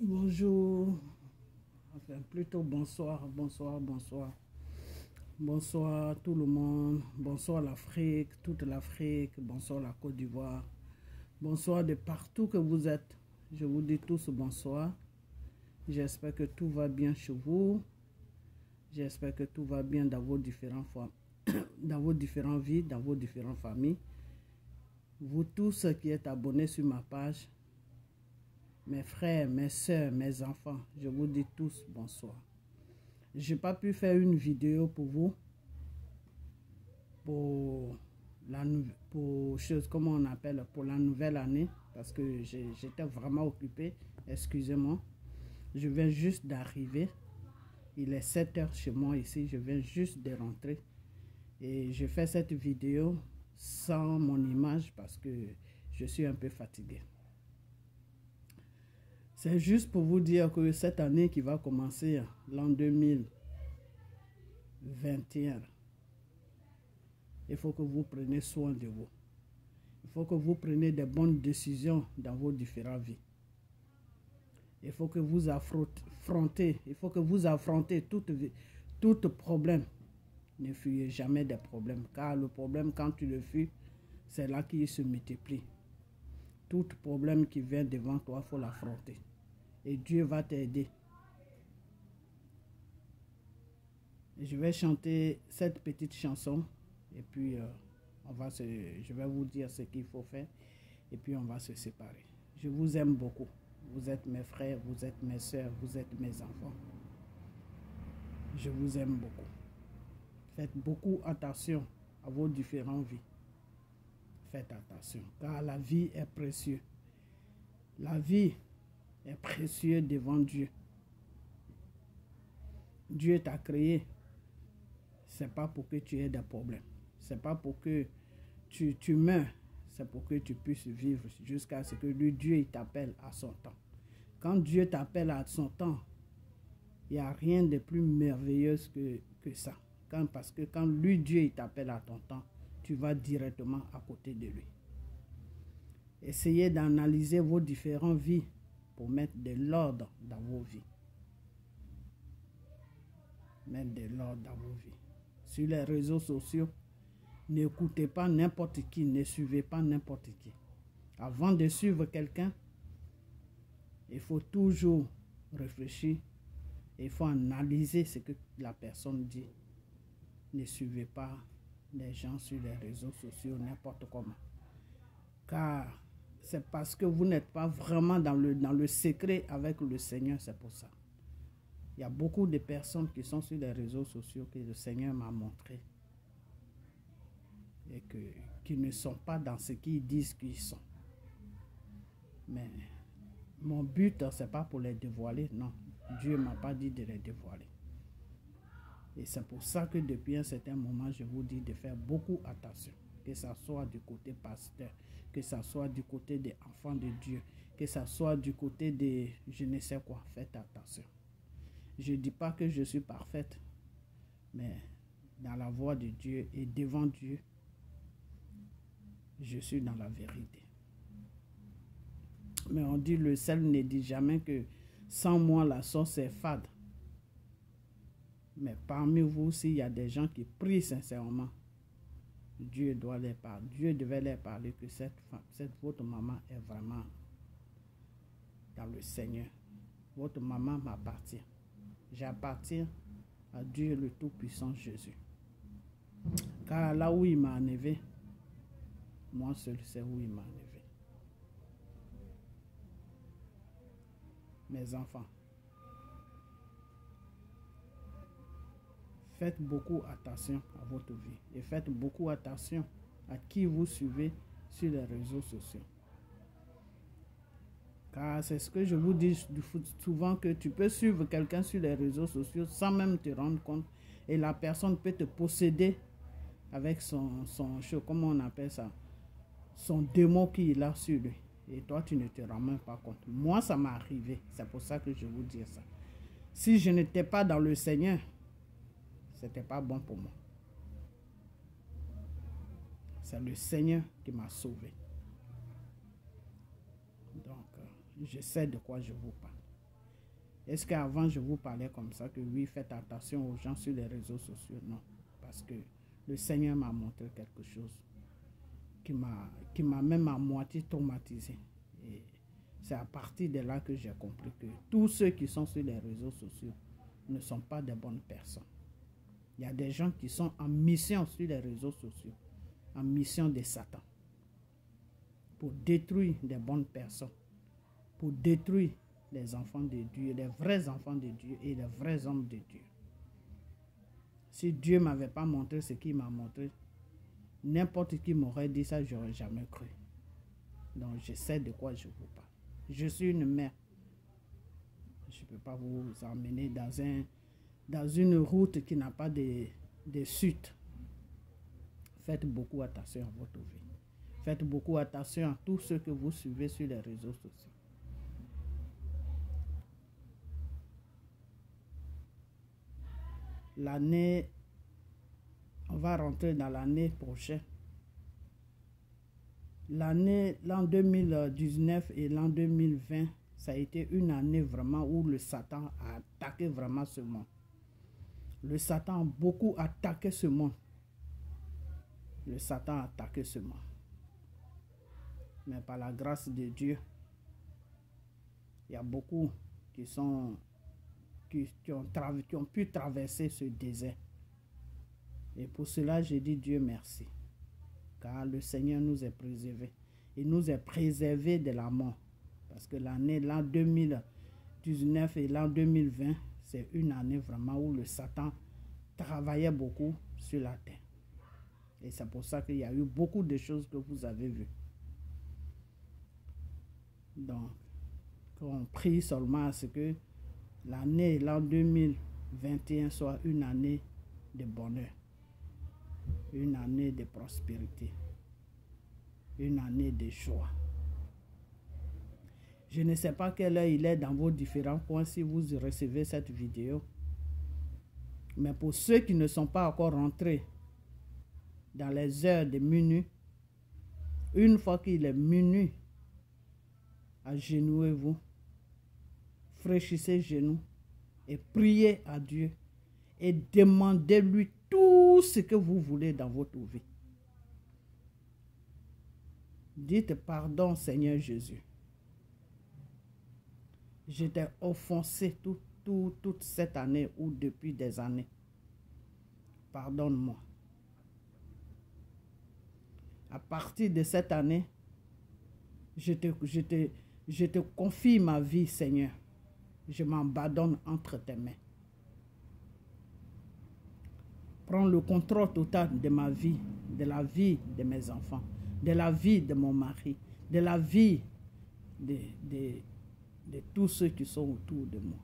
Bonjour. Enfin, plutôt bonsoir, bonsoir, bonsoir. Bonsoir tout le monde. Bonsoir l'Afrique, toute l'Afrique. Bonsoir la Côte d'Ivoire. Bonsoir de partout que vous êtes. Je vous dis tous bonsoir. J'espère que tout va bien chez vous. J'espère que tout va bien dans vos différentes dans vos différentes vies, dans vos différentes familles. Vous tous qui êtes abonnés sur ma page, mes frères, mes soeurs, mes enfants, je vous dis tous bonsoir. Je n'ai pas pu faire une vidéo pour vous, pour la pour chose, comment on appelle, pour la nouvelle année, parce que j'étais vraiment occupé, excusez-moi. Je viens juste d'arriver. Il est 7 heures chez moi ici, je viens juste de rentrer. Et je fais cette vidéo sans mon image parce que je suis un peu fatigué. C'est juste pour vous dire que cette année qui va commencer, l'an 2021, il faut que vous preniez soin de vous. Il faut que vous preniez des bonnes décisions dans vos différentes vies. Il faut que vous affrontez, il faut que vous affrontez tout problème ne fuyez jamais des problèmes, car le problème, quand tu le fuis, c'est là qu'il se multiplie. Tout problème qui vient devant toi, il faut l'affronter. Et Dieu va t'aider. Je vais chanter cette petite chanson et puis euh, je vais vous dire ce qu'il faut faire et puis on va se séparer. Je vous aime beaucoup. Vous êtes mes frères, vous êtes mes soeurs, vous êtes mes enfants. Je vous aime beaucoup. Faites beaucoup attention à vos différentes vies. Faites attention, car la vie est précieuse. La vie est précieuse devant Dieu. Dieu t'a créé. C'est pas pour que tu aies des problèmes. C'est pas pour que tu, tu meurs. C'est pour que tu puisses vivre jusqu'à ce que Dieu t'appelle à son temps. Quand Dieu t'appelle à son temps, il n'y a rien de plus merveilleux que, que ça parce que quand lui, Dieu, il t'appelle à ton temps, tu vas directement à côté de lui. Essayez d'analyser vos différentes vies pour mettre de l'ordre dans vos vies. Mettre de l'ordre dans vos vies. Sur les réseaux sociaux, n'écoutez pas n'importe qui, ne suivez pas n'importe qui. Avant de suivre quelqu'un, il faut toujours réfléchir. Il faut analyser ce que la personne dit ne suivez pas les gens sur les réseaux sociaux n'importe comment. Car c'est parce que vous n'êtes pas vraiment dans le, secret avec le Seigneur, c'est pour ça. Il y a beaucoup de personnes qui sont sur les réseaux sociaux que le Seigneur m'a montré et que, qui ne sont pas dans ce qu'ils disent qu'ils sont. Mais mon but, ce n'est pas pour les dévoiler, non. Dieu ne m'a pas dit de les dévoiler. Et c'est pour ça que depuis un certain moment, je vous dis de faire beaucoup attention. Que ce soit du côté pasteur, que ce soit du côté des enfants de Dieu, que ce soit du côté des je ne sais quoi. Faites attention. Je ne dis pas que je suis parfaite, mais dans la voie de Dieu et devant Dieu, je suis dans la vérité. Mais on dit le sel ne dit jamais que sans moi la sauce est fade. Mais parmi vous, s'il y a des gens qui prient sincèrement, Dieu doit les parler. Dieu devait leur parler que cette votre maman est vraiment dans le Seigneur. Votre maman m'appartient. J'appartiens à Dieu le Tout-Puissant Jésus. Car là où il m'a enlevé, moi seul sais où il m'a enlevé. Mes enfants, faites beaucoup attention à votre vie et faites beaucoup attention à qui vous suivez sur les réseaux sociaux. Car c'est ce que je vous dis souvent que tu peux suivre quelqu'un sur les réseaux sociaux sans même te rendre compte et la personne peut te posséder avec son, son comment on appelle ça, son démon qu'il a sur lui. Et toi, tu ne te rends même pas compte. Moi, ça m'est arrivé. C'est pour ça que je vous dis ça. Si je n'étais pas dans le Seigneur, c'était pas bon pour moi. C'est le Seigneur qui m'a sauvé. Donc, euh, je sais de quoi je vous parle. Est-ce qu'avant je vous parlais comme ça que oui, faites attention aux gens sur les réseaux sociaux? Non, parce que le Seigneur m'a montré quelque chose qui m'a qui m'a même à moitié traumatisé. Et c'est à partir de là que j'ai compris que tous ceux qui sont sur les réseaux sociaux ne sont pas des bonnes personnes. Il y a des gens qui sont en mission sur les réseaux sociaux, en mission de Satan, pour détruire des bonnes personnes, pour détruire les enfants de Dieu, les vrais enfants de Dieu et les vrais hommes de Dieu. Si Dieu ne m'avait pas montré ce qu'il m'a montré, n'importe qui m'aurait dit ça, j'aurais jamais cru. Donc je sais de quoi je vous parle. Je suis une mère. Je ne peux pas vous emmener dans, un, dans une route qui n'a pas de, de suite. Faites beaucoup attention à votre vie. Faites beaucoup attention à tout ce que vous suivez sur les réseaux sociaux. L'année, on va rentrer dans l'année prochaine. L'année, l'an 2019 et l'an 2020, ça a été une année vraiment où le Satan a attaqué vraiment ce monde. Le Satan a beaucoup attaqué ce monde. Le Satan a attaqué ce monde. Mais par la grâce de Dieu, il y a beaucoup qui sont qui, ont, pu traverser ce désert. Et pour cela, j'ai dit Dieu merci car le Seigneur nous est préservé. Il nous est préservé de la mort. Parce que l'année, l'an 2019 et l'an 2020, c'est une année vraiment où le Satan travaillait beaucoup sur la terre. Et c'est pour ça qu'il y a eu beaucoup de choses que vous avez vues. Donc, on prie seulement à ce que l'année, l'an 2021 soit une année de bonheur une année de prospérité, une année de joie. Je ne sais pas quelle heure il est dans vos différents coins si vous recevez cette vidéo. Mais pour ceux qui ne sont pas encore rentrés dans les heures de minuit, une fois qu'il est minuit, agenouez-vous, fraîchissez genoux et priez à Dieu et demandez-lui tout ce que vous voulez dans votre vie. Dites pardon, Seigneur Jésus. J'étais offensé tout, toute cette année ou depuis des années. Pardonne-moi. À partir de cette année, je te, je je confie ma vie, Seigneur. Je m'abandonne entre tes mains prendre le contrôle total de ma vie, de la vie de mes enfants, de la vie de mon mari, de la vie de, de, tous ceux qui sont autour de moi.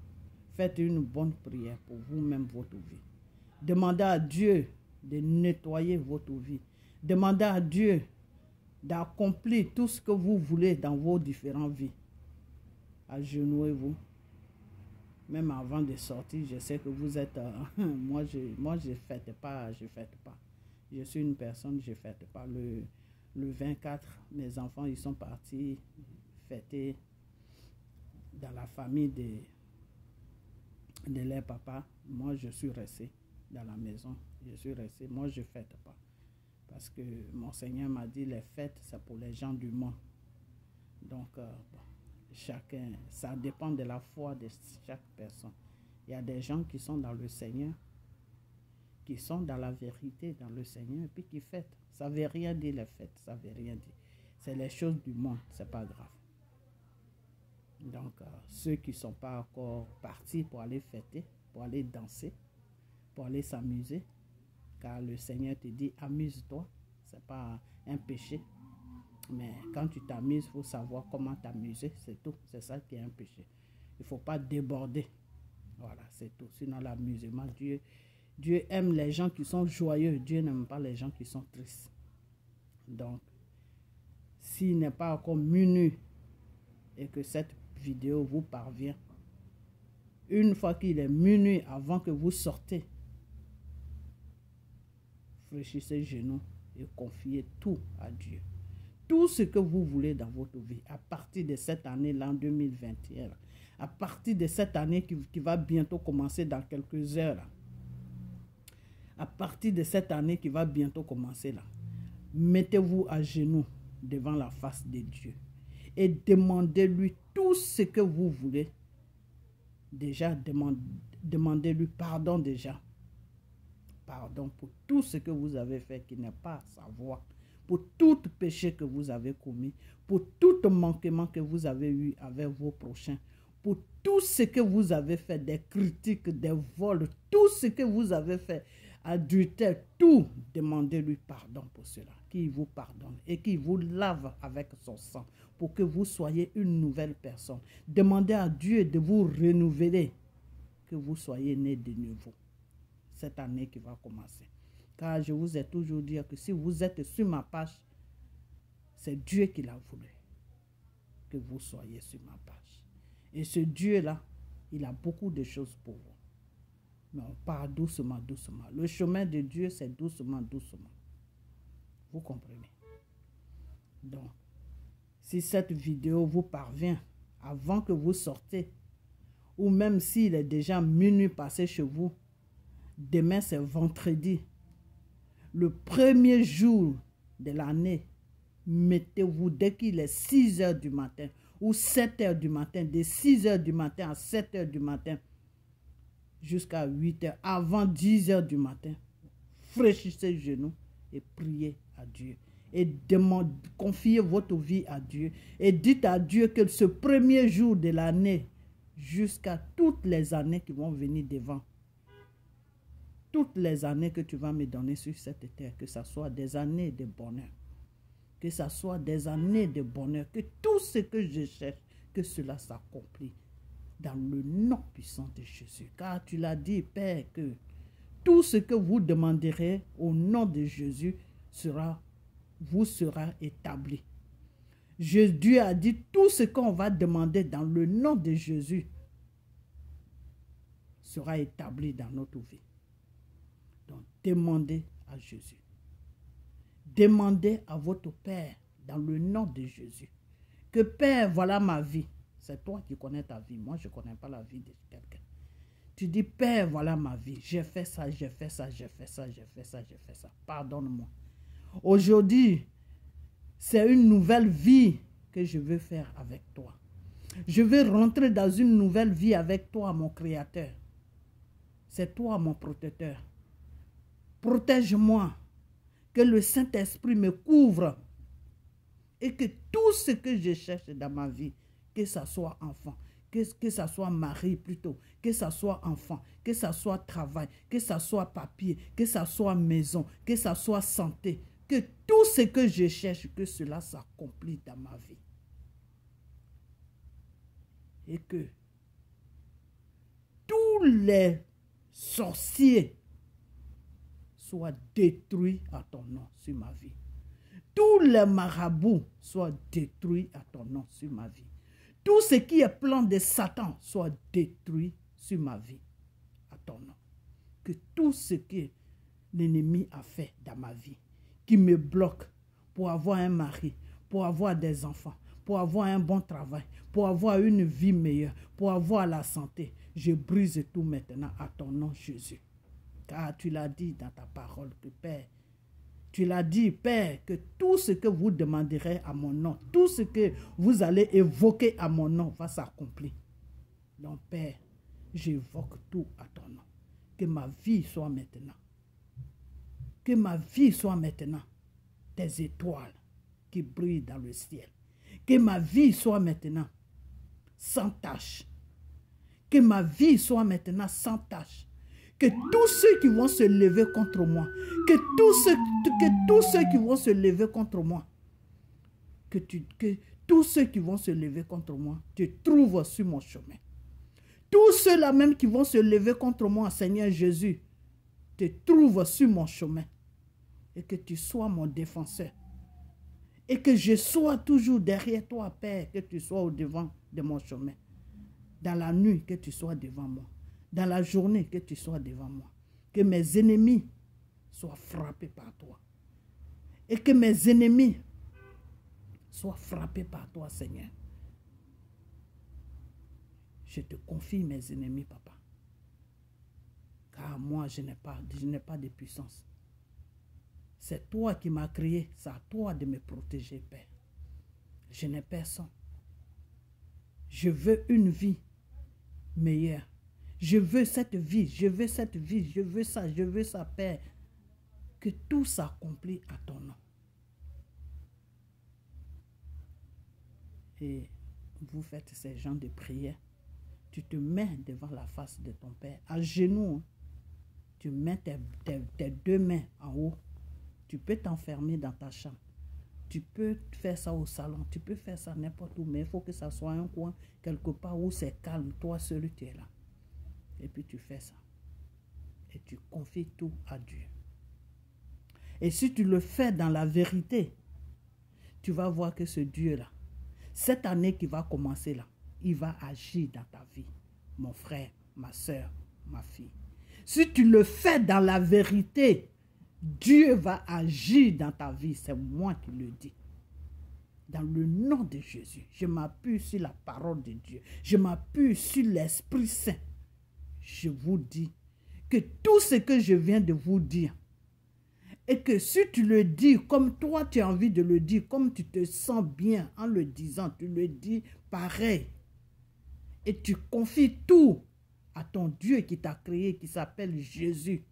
Faites une bonne prière pour vous-même, votre vie. Demandez à Dieu de nettoyer votre vie. Demandez à Dieu d'accomplir tout ce que vous voulez dans vos différentes vies. Agenouez-vous même avant de sortir, je sais que vous êtes... Euh, moi, je ne moi, fête pas, je fête pas. Je suis une personne, je fête pas. Le, le 24, mes enfants, ils sont partis fêter dans la famille de, de leur papa. Moi, je suis resté dans la maison. Je suis resté. Moi, je fête pas. Parce que mon Seigneur m'a dit, les fêtes, c'est pour les gens du monde. Donc, euh, chacun, ça dépend de la foi de chaque personne. Il y a des gens qui sont dans le Seigneur, qui sont dans la vérité dans le Seigneur, et puis qui fêtent. Ça ne veut rien dire les fêtes, ça ne veut rien dire. C'est les choses du monde, c'est pas grave. Donc, euh, ceux qui ne sont pas encore partis pour aller fêter, pour aller danser, pour aller s'amuser, car le Seigneur te dit amuse-toi, ce n'est pas un péché, mais quand tu t'amuses, il faut savoir comment t'amuser, c'est tout. C'est ça qui est un péché. Il ne faut pas déborder. Voilà, c'est tout. Sinon, l'amusement, Dieu, Dieu aime les gens qui sont joyeux. Dieu n'aime pas les gens qui sont tristes. Donc, s'il n'est pas encore minuit et que cette vidéo vous parvient, une fois qu'il est minuit avant que vous sortez, fraîchissez genoux et confiez tout à Dieu tout ce que vous voulez dans votre vie à partir de cette année, l'an 2021. À partir de cette année qui, qui, va bientôt commencer dans quelques heures. À partir de cette année qui va bientôt commencer là. Mettez-vous à genoux devant la face de Dieu et demandez-lui tout ce que vous voulez. Déjà, demandez-lui pardon déjà. Pardon pour tout ce que vous avez fait qui n'est pas sa voix. Pour tout péché que vous avez commis, pour tout manquement que vous avez eu avec vos prochains, pour tout ce que vous avez fait, des critiques, des vols, tout ce que vous avez fait, adultère, tout, demandez-lui pardon pour cela, qu'il vous pardonne et qu'il vous lave avec son sang pour que vous soyez une nouvelle personne. Demandez à Dieu de vous renouveler, que vous soyez né de nouveau cette année qui va commencer. Car je vous ai toujours dit que si vous êtes sur ma page, c'est Dieu qui l'a voulu que vous soyez sur ma page. Et ce Dieu-là, il a beaucoup de choses pour vous. Mais on part doucement, doucement. Le chemin de Dieu, c'est doucement, doucement. Vous comprenez? Donc, si cette vidéo vous parvient avant que vous sortez, ou même s'il est déjà minuit passé chez vous, demain c'est vendredi, le premier jour de l'année, mettez-vous dès qu'il est 6 heures du matin ou 7 heures du matin, de 6 heures du matin à 7 heures du matin jusqu'à 8 heures, avant 10 heures du matin, fraîchissez les genoux et priez à Dieu. Et confiez votre vie à Dieu. Et dites à Dieu que ce premier jour de l'année, jusqu'à toutes les années qui vont venir devant, toutes les années que tu vas me donner sur cette terre, que ce soit des années de bonheur, que ce soit des années de bonheur, que tout ce que je cherche, que cela s'accomplit dans le nom puissant de Jésus. Car tu l'as dit, Père, que tout ce que vous demanderez au nom de Jésus sera, vous sera établi. Dieu a dit tout ce qu'on va demander dans le nom de Jésus sera établi dans notre vie. Donc, demandez à Jésus. Demandez à votre Père dans le nom de Jésus. Que Père, voilà ma vie. C'est toi qui connais ta vie. Moi, je ne connais pas la vie de quelqu'un. Tu dis, Père, voilà ma vie. J'ai fait ça, j'ai fait ça, j'ai fait ça, j'ai fait ça, j'ai fait ça. Pardonne-moi. Aujourd'hui, c'est une nouvelle vie que je veux faire avec toi. Je veux rentrer dans une nouvelle vie avec toi, mon Créateur. C'est toi, mon protecteur. Protège-moi. Que le Saint-Esprit me couvre. Et que tout ce que je cherche dans ma vie, que ce soit enfant, que, que ce soit mari plutôt, que ce soit enfant, que ce soit travail, que ce soit papier, que ce soit maison, que ce soit santé, que tout ce que je cherche, que cela s'accomplit dans ma vie. Et que tous les sorciers soit détruit à ton nom sur ma vie. Tous les marabouts soient détruits à ton nom sur ma vie. Tout ce qui est plan de Satan soit détruit sur ma vie à ton nom. Que tout ce que l'ennemi a fait dans ma vie, qui me bloque pour avoir un mari, pour avoir des enfants, pour avoir un bon travail, pour avoir une vie meilleure, pour avoir la santé, je brise tout maintenant à ton nom, Jésus. Car tu l'as dit dans ta parole que Père, tu l'as dit, Père, que tout ce que vous demanderez à mon nom, tout ce que vous allez évoquer à mon nom va s'accomplir. Donc, Père, j'évoque tout à ton nom. Que ma vie soit maintenant. Que ma vie soit maintenant tes étoiles qui brillent dans le ciel. Que ma vie soit maintenant sans tache. Que ma vie soit maintenant sans tache que tous ceux qui vont se lever contre moi, que tous ceux, qui vont se lever contre moi, que, tous ceux qui vont se lever contre moi, tu trouves sur mon chemin. Tous ceux-là même qui vont se lever contre moi, Seigneur Jésus, te trouvent sur mon chemin. Et que tu sois mon défenseur. Et que je sois toujours derrière toi, Père, que tu sois au devant de mon chemin. Dans la nuit, que tu sois devant moi dans la journée que tu sois devant moi. Que mes ennemis soient frappés par toi. Et que mes ennemis soit frappé par toi, Seigneur. Je te confie mes ennemis, papa. Car moi, je n'ai pas de puissance. C'est toi qui m'as créé. C'est à toi de me protéger, Père. Je n'ai personne. Je veux une vie meilleure. Je veux cette vie, je veux cette vie, je veux ça, je veux ça, Père. Que tout s'accomplit à ton nom. Et vous faites ces gens de prière. Tu te mets devant la face de ton Père, à genoux. Hein. Tu mets tes deux mains en haut. Tu peux t'enfermer dans ta chambre. Tu peux faire ça au salon, tu peux faire ça n'importe où, mais il faut que ça soit un coin quelque part où c'est calme, toi seul tu es là. Et puis tu fais ça. Et tu confies tout à Dieu. Et si tu le fais dans la vérité, tu vas voir que ce Dieu-là, cette année qui va commencer là, il va agir dans ta vie. Mon frère, ma soeur, ma fille. Si tu le fais dans la vérité, Dieu va agir dans ta vie. C'est moi qui le dis. Dans le nom de Jésus, je m'appuie sur la parole de Dieu. Je m'appuie sur l'Esprit Saint. Je vous dis que tout ce que je viens de vous dire, et que si tu le dis comme toi tu as envie de le dire, comme tu te sens bien en le disant, tu le dis pareil. Et tu confies tout à ton Dieu qui t'a créé, qui s'appelle Jésus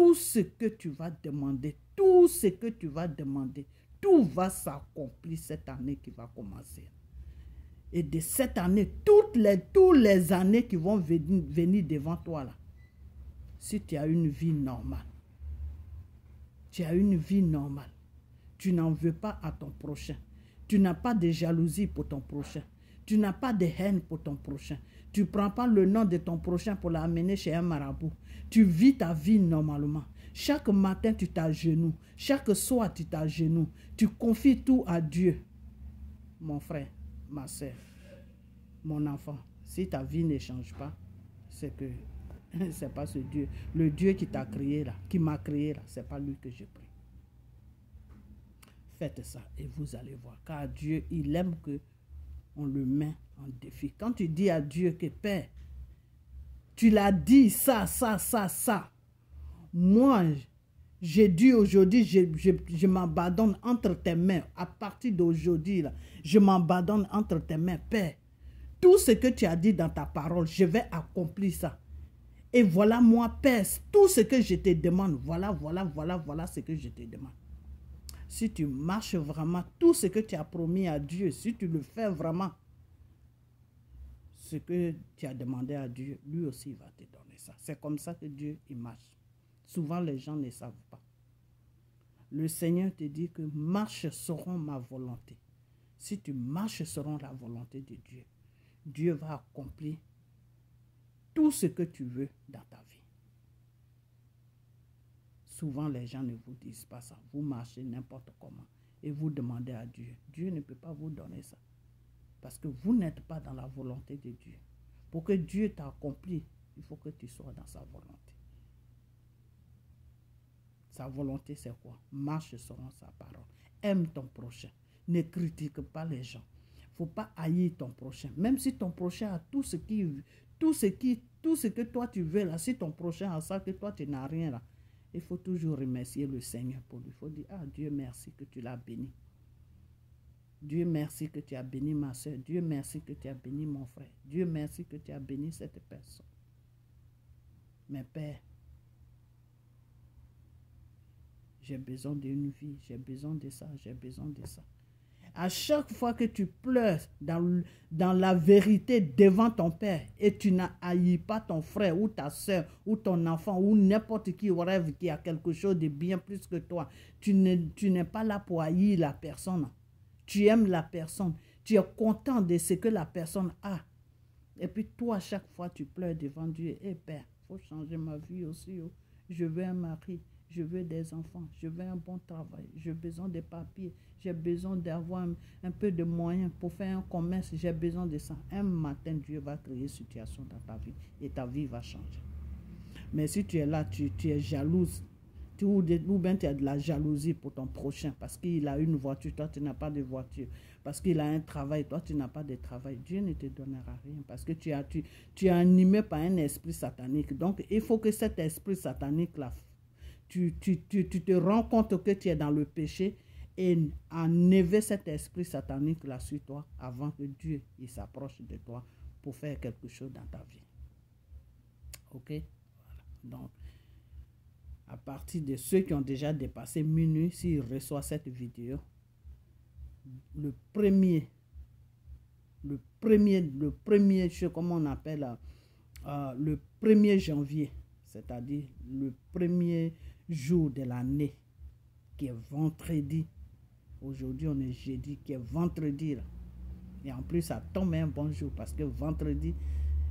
tout ce que tu vas demander, tout ce que tu vas demander, tout va s'accomplir cette année qui va commencer. Et de cette année, toutes les, toutes les années qui vont venir, venir devant toi là, si tu as une vie normale, tu as une vie normale, tu n'en veux pas à ton prochain, tu n'as pas de jalousie pour ton prochain, tu n'as pas de haine pour ton prochain, tu ne prends pas le nom de ton prochain pour l'amener chez un marabout. Tu vis ta vie normalement. Chaque matin, tu t'agenouilles. Chaque soir, tu t'agenouilles. Tu confies tout à Dieu. Mon frère, ma soeur, mon enfant, si ta vie ne change pas, c'est que c'est pas ce Dieu. Le Dieu qui t'a créé là, qui m'a créé là, c'est pas lui que je prie. Faites ça et vous allez voir. Car Dieu, il aime que on le met en défi. Quand tu dis à Dieu que Père, tu l'as dit ça, ça, ça, ça. Moi, j'ai dit aujourd'hui, je, je, m'abandonne entre tes mains. À partir d'aujourd'hui, je m'abandonne entre tes mains, Père. Tout ce que tu as dit dans ta parole, je vais accomplir ça. Et voilà moi, Père, tout ce que je te demande, voilà, voilà, voilà, voilà ce que je te demande. Si tu marches vraiment, tout ce que tu as promis à Dieu, si tu le fais vraiment, ce que tu as demandé à Dieu, lui aussi va te donner ça. C'est comme ça que Dieu, il marche. Souvent, les gens ne savent pas. Le Seigneur te dit que marche seront ma volonté. Si tu marches selon la volonté de Dieu, Dieu va accomplir tout ce que tu veux dans ta vie. Souvent, les gens ne vous disent pas ça. Vous marchez n'importe comment et vous demandez à Dieu. Dieu ne peut pas vous donner ça. Parce que vous n'êtes pas dans la volonté de Dieu. Pour que Dieu t'accomplit, il faut que tu sois dans sa volonté. Sa volonté, c'est quoi? Marche selon sa parole. Aime ton prochain. Ne critique pas les gens. Il ne faut pas haïr ton prochain. Même si ton prochain a tout ce qui, tout ce qui, tout ce que toi tu veux là, si ton prochain a ça que toi tu n'as rien là, il faut toujours remercier le Seigneur pour lui. Il faut dire, ah Dieu merci que tu l'as béni. Dieu merci que tu as béni ma soeur. Dieu merci que tu as béni mon frère. Dieu merci que tu as béni cette personne. Mais Père, j'ai besoin d'une vie, j'ai besoin de ça, j'ai besoin de ça. À chaque fois que tu pleures dans, la vérité devant ton Père et tu n'as pas ton frère ou ta soeur ou ton enfant ou n'importe qui rêve qui a quelque chose de bien plus que toi, tu n'es pas là pour haïr la personne tu aimes la personne, tu es content de ce que la personne a. Et puis toi, chaque fois, tu pleures devant Dieu. Eh Père, il faut changer ma vie aussi. Oh. Je veux un mari, je veux des enfants, je veux un bon travail, j'ai besoin de papiers, j'ai besoin d'avoir un, peu de moyens pour faire un commerce, j'ai besoin de ça. Un matin, Dieu va créer une situation dans ta vie et ta vie va changer. Mais si tu es là, tu, es jalouse, Tu, ou, bien tu as de la jalousie pour ton prochain parce qu'il a une voiture, toi tu n'as pas de voiture. Parce qu'il a un travail, toi tu n'as pas de travail. Dieu ne te donnera rien parce que tu, tu es animé par un esprit satanique. Donc il faut que cet esprit satanique-là, tu, tu, tu, tu te rends compte que tu es dans le péché et enlever cet esprit satanique-là sur toi avant que Dieu s'approche de toi pour faire quelque chose dans ta vie. Ok? Donc, à partir de ceux qui ont déjà dépassé minuit, s'ils reçoivent cette vidéo, le premier, le premier, le premier, comment on appelle, euh, le 1er janvier, c'est-à-dire le premier jour de l'année, qui est vendredi, Aujourd'hui, on est jeudi, qui est vendredi. Là. Et en plus, ça tombe un bon jour parce que vendredi,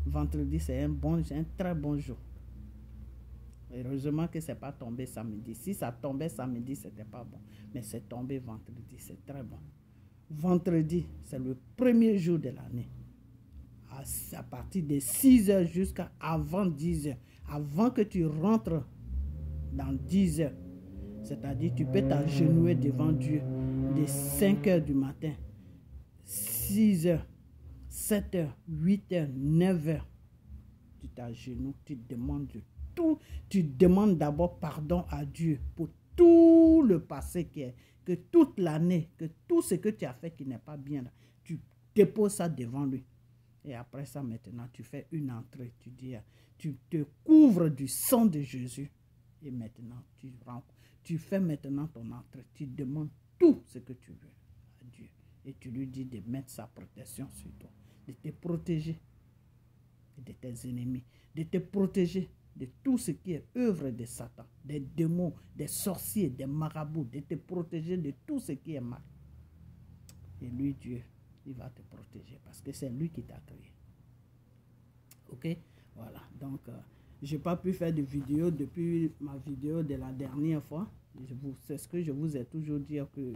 vendredi c'est un, bon, un très bon jour. Heureusement que ce n'est pas tombé samedi. Si ça tombait samedi, ce n'était pas bon. Mais c'est tombé vendredi, c'est très bon. Vendredi, c'est le premier jour de l'année. À, partir de 6 heures jusqu'à avant 10 heures. Avant que tu rentres dans 10 heures. C'est-à-dire, tu peux t'agenouiller devant Dieu de 5 heures du matin, 6 heures, 7 heures, 8 heures, 9 heures. Tu t'agenouilles, tu demandes tout. Tu demandes d'abord pardon à Dieu pour tout le passé qui est, que toute l'année, que tout ce que tu as fait qui n'est pas bien, tu déposes ça devant lui. Et après ça, maintenant, tu fais une entrée. Tu dis, tu te couvres du sang de Jésus. Et maintenant, tu, tu fais maintenant ton entrée. Tu demandes tout ce que tu veux à Dieu. Et tu lui dis de mettre sa protection sur toi, de te protéger de tes ennemis, de te protéger de tout ce qui est œuvre de Satan, des démons, des sorciers, des marabouts, de te protéger de tout ce qui est mal. Et lui, Dieu, il va te protéger parce que c'est lui qui t'a créé. Ok? Voilà. Donc, euh, je n'ai pas pu faire de vidéo depuis ma vidéo de la dernière fois. C'est ce que je vous ai toujours dit que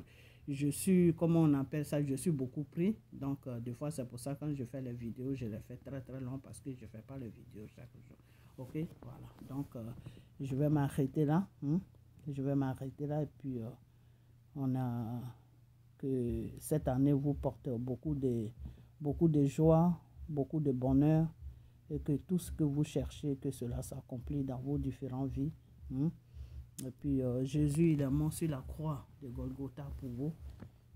je suis, comment on appelle ça, je suis beaucoup pris. Donc, euh, des fois, c'est pour ça que quand je fais les vidéos, je les fais très très long parce que je ne fais pas les vidéos chaque jour. Ok, voilà. Donc, euh, je vais m'arrêter là. Hein. Je vais m'arrêter là et puis euh, on a que cette année vous porte beaucoup de, beaucoup de joie, beaucoup de bonheur et que tout ce que vous cherchez, que cela s'accomplit dans vos différentes vies. Hein. Et puis euh, Jésus, il est mort sur la croix de Golgotha pour vous.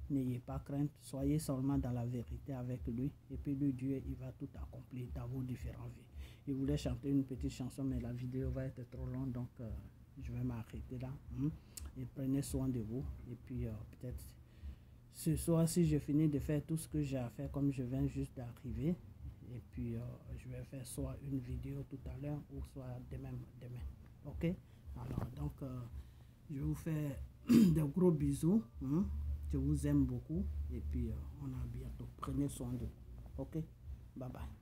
N'ayez pas crainte, soyez seulement dans la vérité avec lui. Et puis le Dieu, il va tout accomplir dans vos différentes vies. Il voulait chanter une petite chanson, mais la vidéo va être trop longue, donc euh, je vais m'arrêter là. Hein. Et prenez soin de vous. Et puis euh, peut-être ce soir, si je finis de faire tout ce que j'ai à faire, comme je viens juste d'arriver, et puis je vais faire soit une vidéo tout à l'heure ou soit demain. demain. Ok? Alors, donc, euh, je vous fais de gros bisous. Hein. Je vous aime beaucoup. Et puis, euh, on a bientôt. Prenez soin de vous. OK? Bye bye.